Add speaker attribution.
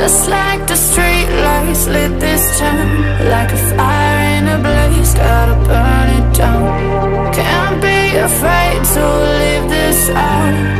Speaker 1: the street lights lit this town Like a fire in a blaze, gotta burn it down. Can't be afraid to leave this out